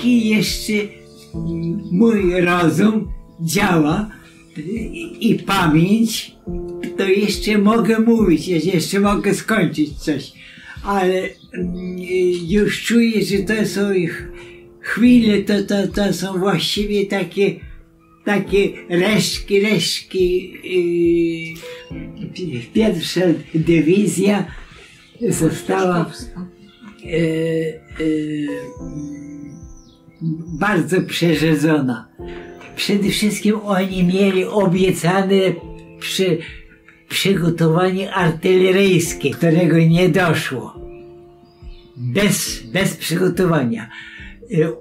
póki jeszcze mój rozum działa i, i pamięć, to jeszcze mogę mówić, jeszcze mogę skończyć coś. Ale mm, już czuję, że to są ich chwile, to, to, to są właściwie takie, takie resztki, resztki. Yy, pierwsza dywizja została bardzo przerzedzona. Przede wszystkim oni mieli obiecane przy, przygotowanie artyleryjskie, którego nie doszło. Bez, bez przygotowania.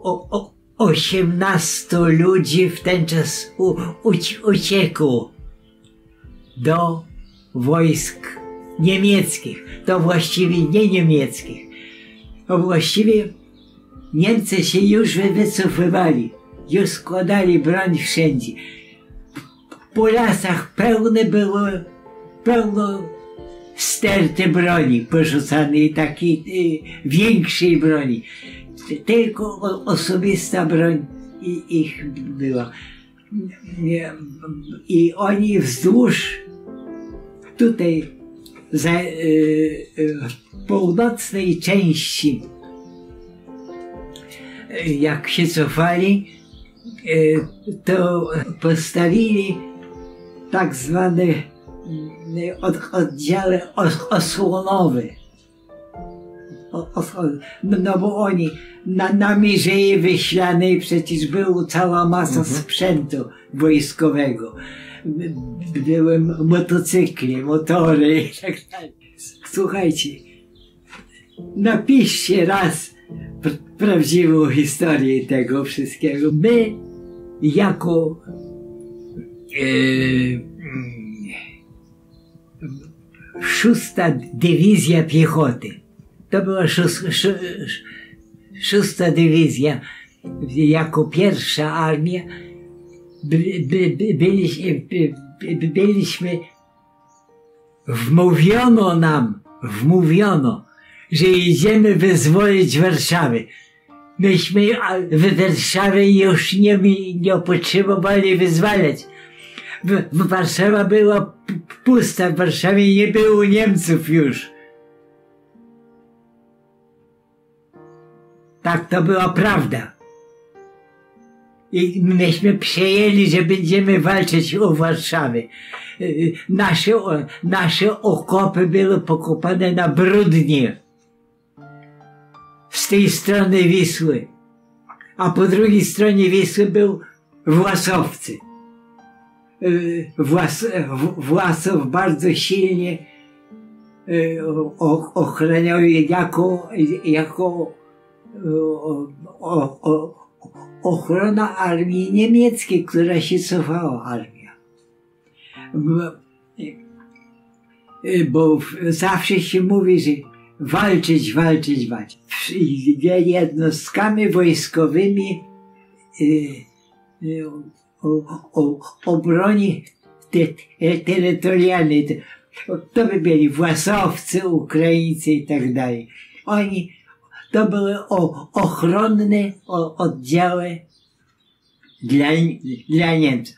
O, o, 18 ludzi w ten czas u, uci, uciekło do wojsk niemieckich. To właściwie nie niemieckich. To właściwie Niemcy się już wycofywali. Już składali broń wszędzie. Po lasach pełne było, pełno sterty broni porzucanej, takiej y, większej broni. Tylko osobista broń ich była. I oni wzdłuż tutaj za, y, y, północnej części jak się cofali, y, to postawili tak zwane y, od, oddziały os, osłonowe. No, bo oni na, na Mierzei Wyślanej przecież była cała masa mhm. sprzętu wojskowego. Były motocykli, motory i tak dalej. Słuchajcie, napiszcie raz prawdziwą historię tego wszystkiego. My, jako e, szósta dywizja piechoty, to była szóst, szósta dywizja, jako pierwsza armia, by, by, by, byliśmy, byliśmy, wmówiono nam, wmówiono, że idziemy wyzwolić Warszawę. Myśmy w Warszawie już nie, nie potrzebowali wyzwalać. Warszawa była pusta, w Warszawie nie było Niemców już. Tak to była prawda. I myśmy przyjęli, że będziemy walczyć o Warszawę. Nasze, nasze okopy były pokopane na brudnie tej strony Wisły, a po drugiej stronie Wisły był Własowcy. Y, Włas, Własow bardzo silnie y, ochraniał je jako, jako ochrona armii niemieckiej, która się cofała armia. Y, bo zawsze się mówi, że walczyć, walczyć, walczyć. Jednostkami wojskowymi y, y, obroni te, terytorialnej. To by byli Własowcy, Ukraińcy i tak dalej. Oni, to były ochronne oddziały dla, dla Niemców.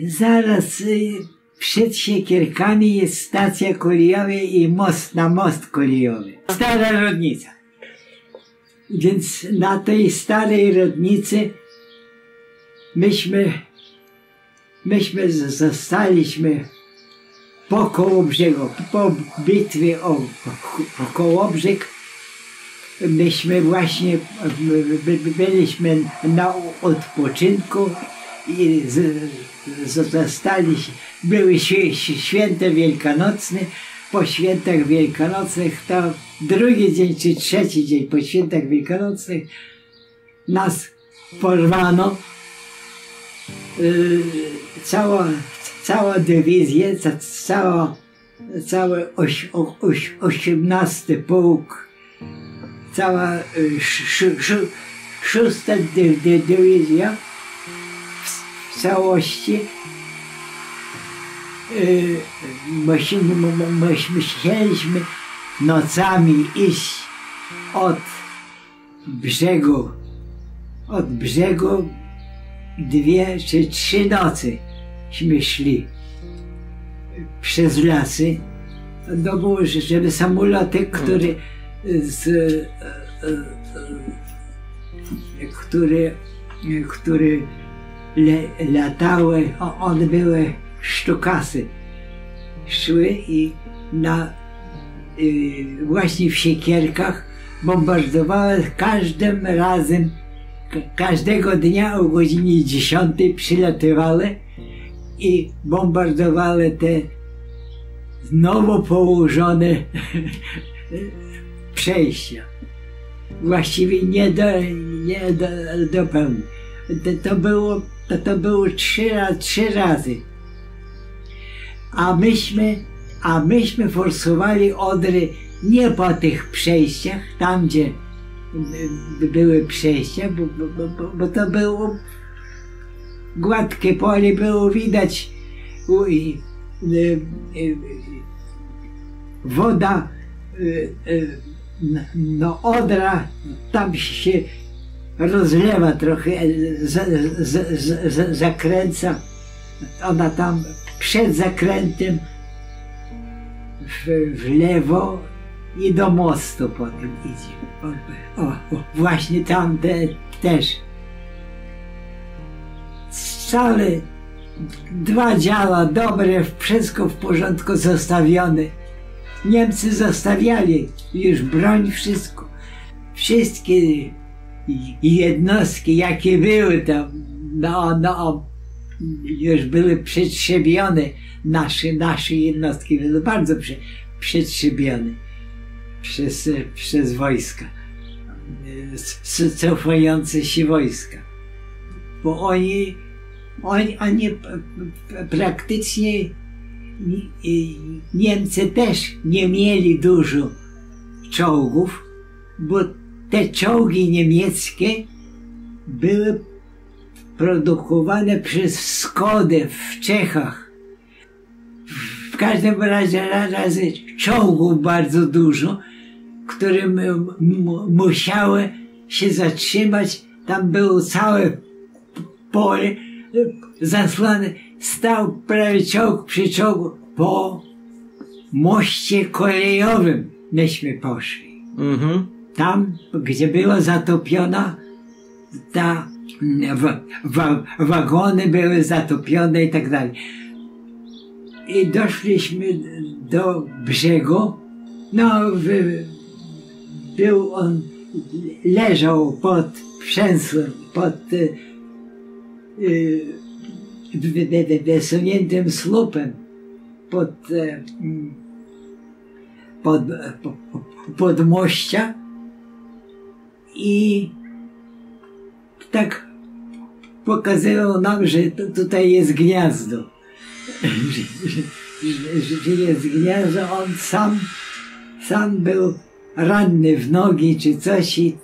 Zaraz y, przed Siekierkami jest stacja kolejowa i most na most kolejowy. Stara rodnica. Więc na tej starej rodnicy myśmy, myśmy zostaliśmy po Kołobrzegu, po bitwie o, Kołobrzeg. Myśmy właśnie byliśmy na odpoczynku i zostali, były święte wielkanocne, po świętach wielkanocnych, to drugi dzień czy trzeci dzień po świętach wielkanocnych nas porwano. Cała, cała dywizja, cała, cały oś, oś, osiemnasty pułk, cała y, szósta dywizja całości myśmy, myśmy chcieliśmy nocami iść od brzegu od brzegu dwie czy trzy nocy szli przez lasy. No było, żeby samoloty, który z, e, e, które, które le, latały, one były sztukasy. Szły i na y, właśnie w siekierkach bombardowały każdym razem, każdego dnia o godzinie 10 przylatywały i bombardowały te nowo położone przejścia. Właściwie nie do, nie do, do pełni. To, było, to, to było trzy, trzy razy. A myśmy, a myśmy forsowali Odry nie po tych przejściach, tam gdzie były przejścia, bo, bo, bo, bo to było gładkie pole, było widać i, woda no Odra tam się rozlewa trochę, z, z, z, zakręca. Ona tam przed zakrętem w, w lewo i do mostu potem idzie. O, o, właśnie tam te, też. Całe dwa działa dobre, wszystko w porządku zostawione. Niemcy zostawiali już broń, wszystko. Wszystkie jednostki, jakie były tam, no, no, już były przetrzebione. Nasze, nasze jednostki były bardzo prze, przez, przez wojska, cofające się wojska. Bo oni, oni, oni praktycznie Niemcy też nie mieli dużo czołgów, bo te czołgi niemieckie były produkowane przez Skodę w Czechach. W każdym razie razy czołgów bardzo dużo, które musiały się zatrzymać. Tam było całe pole zasłane. Stał prawie czołg przy czołgu po moście kolejowym. Myśmy poszli. Mhm tam, gdzie była zatopiona ta wagony były zatopione i tak dalej. I doszliśmy do brzegu. No, był on, leżał pod przęsłem, pod y, y, wysuniętym słupem, pod, y, pod, pod, pod mościa i tak pokazywał nam, że tutaj jest gniazdo. że, że, że, że jest gniazdo. On sam, sam był ranny w nogi czy coś i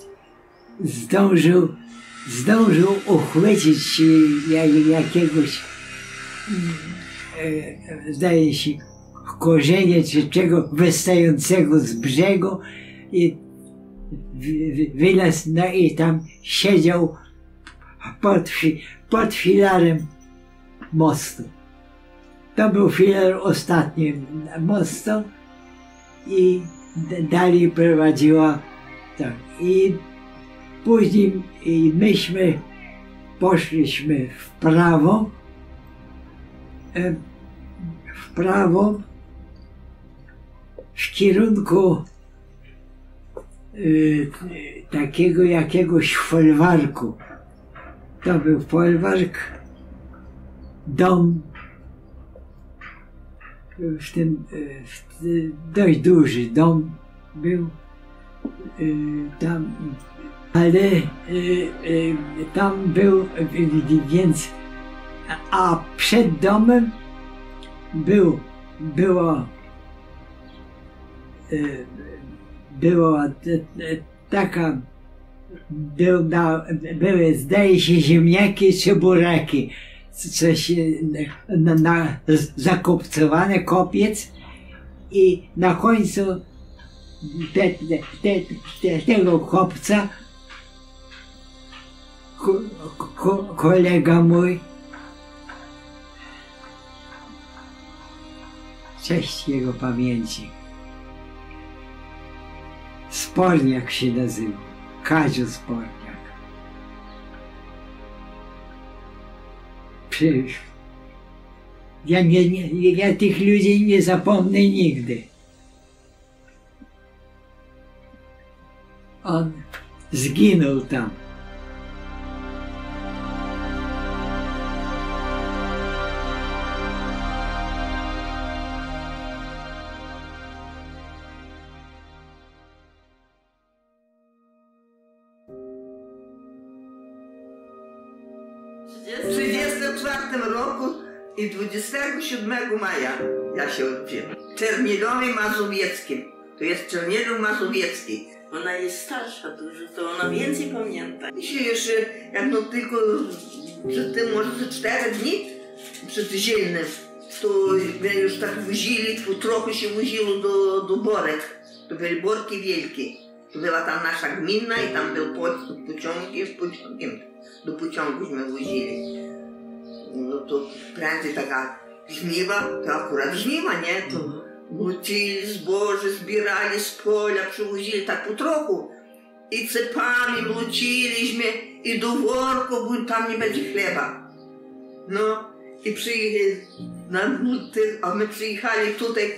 zdążył, zdążył uchwycić jak, jakiegoś e, zdaje się korzenie czy czego wystającego z brzegu i wylazł no i tam siedział pod, pod filarem mostu. To był filar ostatni mostu i dalej prowadziła tak. I później i myśmy poszliśmy w prawo, e, w prawo w kierunku takiego jakiegoś folwarku. To był folwark, dom w tym, w tym dość duży dom był y, tam, ale y, y, tam był, więc a przed domem był, było y, było taka, był na, były zdaje się ziemniaki czy buraki, coś na, na zakopcowane kopiec. I na końcu te, te, te, tego kopca ko, ko, kolega mój, cześć jego pamięci, Sporniak się nazywał, Kaziu Sporniak. Przecież ja, nie, nie, ja tych ludzi nie zapomnę nigdy. On zginął tam. W 1934 roku i 27 maja ja się urodziłam. W Czernielowie Mazowieckim. To jest Czernielów Mazowiecki. Ona jest starsza dużo, to ona więcej pamięta. Mi się jeszcze, jak no tylko przed tym, może ze 4 dni, przed zimnym, to mnie już tak wozili, to trochę się woziło do, do Borek. To były Borki Wielkie. To była tam nasza gmina i tam był po- pociąg, z pociągiem. Do pociąguśmy wozili. No to prędzej taka żniwa, to akurat żniwa, nie? To młocili zboże, zbierali z pola, przywozili tak po trochu. I cepami młociliśmy, i do worku, bo tam nie będzie chleba. No, i przyjechali, na, a my przyjechali tutaj,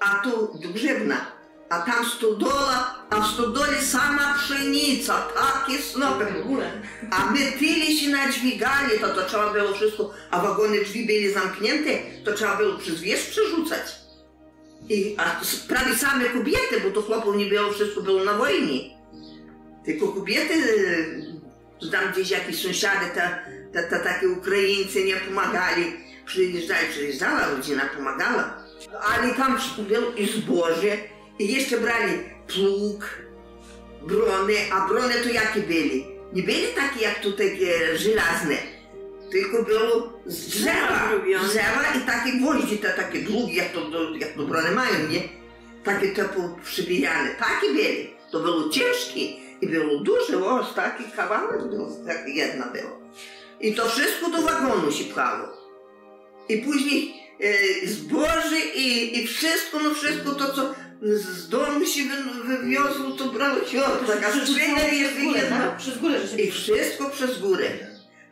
a tu do Grzebna. A tam stodola, a w stodole sama pszenica, takie snopy. W ogóle. A my pili się nadźwigali, to to trzeba było wszystko, a wagony drzwi byli zamknięte, to trzeba było przez wieś przerzucać. I, a prawie same kobiety, bo to chłopów nie było, wszystko było na wojnie. Tylko kobiety, e, tam gdzieś jakieś sąsiady, ta, ta, ta, takie Ukraińcy nie pomagali. Przyjeżdżali, przyjeżdżała rodzina, pomagała. Ale tam było i zboże, i jeszcze brali pług, brony, a brony to jakie byli? Nie byli takie jak tutaj e, żelazne, tylko było z drzewa, Zrobione. drzewa i takie gwoździe, te takie długie, jak to, to, jak to brony mają, nie? Takie te przybijane, takie byli. To było ciężkie i było duże, o, taki kawałek był, jedna było. I to wszystko do wagonu się pchało. I później e, zboże i, i wszystko, no wszystko to, co z z domu się wy, wywiozło, to brało się, o, taka skrzynia jest przez górę, jedna. tak? Przez górę, że się I wszystko przez górę.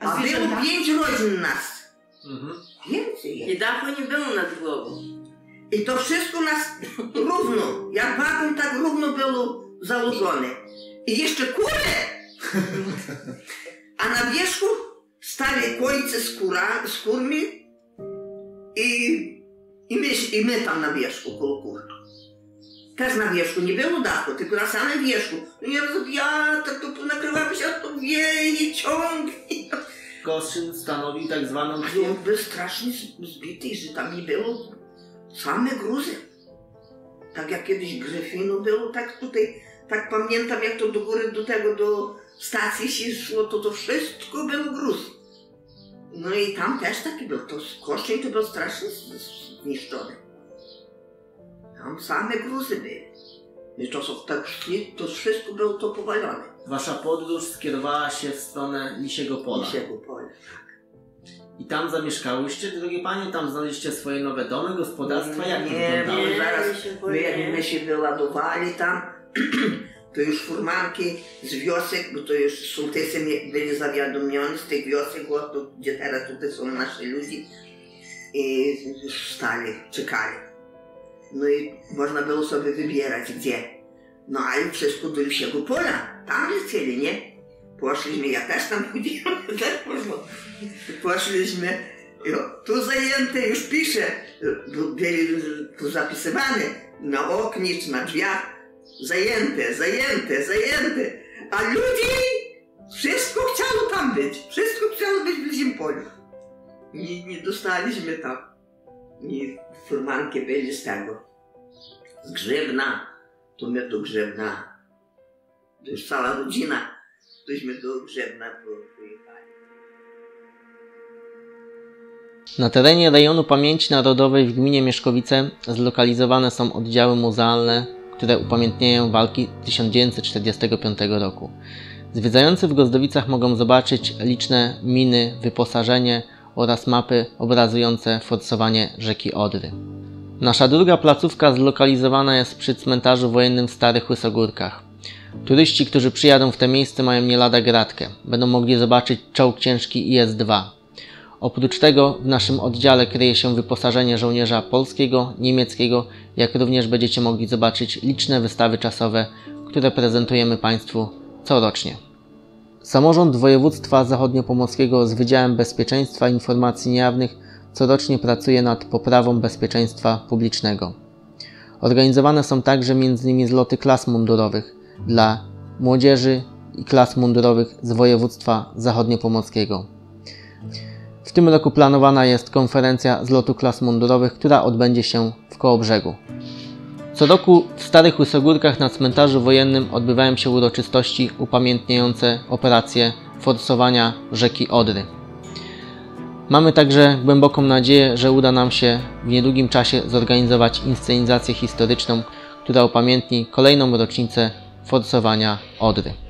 A A było pięć rodzin nas. Mhm. Więcej. I dachu nie było nad głową. I to wszystko nas równo, jak wagon tak równo było założone. I jeszcze kule! A na wierzchu stali końce skóra, skórmi i, i, my, i my tam na wierzchu koło kur. Też na wierzchu, nie było dachu, tylko na samym wierzchu. No nie roz wiatr, to nakrywamy się, a to wieje, ciągnie. Koszyn stanowił tak zwaną A on był strasznie zbity, że tam nie było same gruzy. Tak jak kiedyś Gryfinu było, tak tutaj, tak pamiętam jak to do góry, do tego, do stacji się szło, to to wszystko było gruz. No i tam też taki był, to koszczeń to był strasznie zniszczony. Tam same gruzy były. I to, są tak szli, to wszystko było to powalone. Wasza podróż skierowała się w stronę Lisiego Pola. Lisiego pola. I tam zamieszkałyście, drogie panie? Tam znaleźliście swoje nowe domy, gospodarstwa? Jak to Nie, wyglądało? my Nie, zaraz, my my jak my się wyładowali tam, to już furmanki z wiosek, bo to już sołtysy byli zawiadomieni z tych wiosek, o, to, gdzie teraz tutaj są nasi ludzie, i już stali, czekali. No i można było sobie wybierać gdzie. No ale do Lisiego Pola, tam lecieli, nie? Poszliśmy, ja też tam chodziłam, też poszło. Poszliśmy, o, tu zajęte, już pisze, byli tu zapisywane na oknie czy na drzwiach, zajęte, zajęte, zajęte, a ludzi? Wszystko chciało tam być, wszystko chciało być w Lisiem Polu. Nie, nie dostaliśmy tam, nie, furmanki byli z tego, z Grzebna, to my do Grzebna, to już cała rodzina, tośmy do Grzebna po- pojechali. Na terenie rejonu pamięci narodowej w gminie Mieszkowice zlokalizowane są oddziały muzealne, które upamiętniają walki 1945 roku. Zwiedzający w Gozdowicach mogą zobaczyć liczne miny, wyposażenie oraz mapy obrazujące forsowanie rzeki Odry. Nasza druga placówka zlokalizowana jest przy cmentarzu wojennym w Starych Łysogórkach. Turyści, którzy przyjadą w te miejsce mają nie lada gratkę. Będą mogli zobaczyć czołg ciężki IS-2. Oprócz tego w naszym oddziale kryje się wyposażenie żołnierza polskiego, niemieckiego, jak również będziecie mogli zobaczyć liczne wystawy czasowe, które prezentujemy Państwu corocznie. Samorząd Województwa Zachodniopomorskiego z Wydziałem Bezpieczeństwa Informacji Niejawnych corocznie pracuje nad poprawą bezpieczeństwa publicznego. Organizowane są także m.in. zloty klas mundurowych dla młodzieży i klas mundurowych z województwa zachodniopomorskiego. W tym roku planowana jest konferencja zlotu klas mundurowych, która odbędzie się w Kołobrzegu. Co roku w Starych Łysogórkach na cmentarzu wojennym odbywają się uroczystości upamiętniające operację forsowania rzeki Odry. Mamy także głęboką nadzieję, że uda nam się w niedługim czasie zorganizować inscenizację historyczną, która upamiętni kolejną rocznicę forsowania Odry.